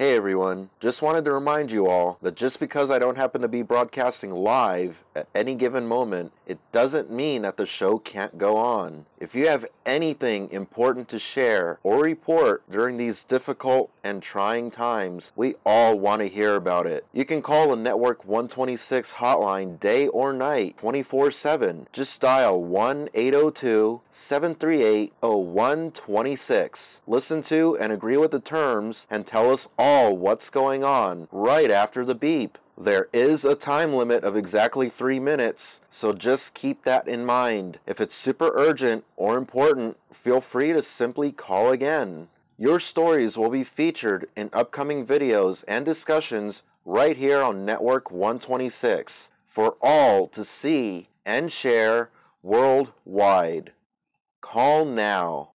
hey Everyone, just wanted to remind you all that just because I don't happen to be broadcasting live at any given moment, it doesn't mean that the show can't go on. If you have anything important to share or report during these difficult and trying times, we all want to hear about it. You can call the Network 126 hotline day or night 24 7. Just dial 1 802 738 0126. Listen to and agree with the terms and tell us all what's going on right after the beep. There is a time limit of exactly three minutes, so just keep that in mind. If it's super urgent or important, feel free to simply call again. Your stories will be featured in upcoming videos and discussions right here on Network 126 for all to see and share worldwide. Call now.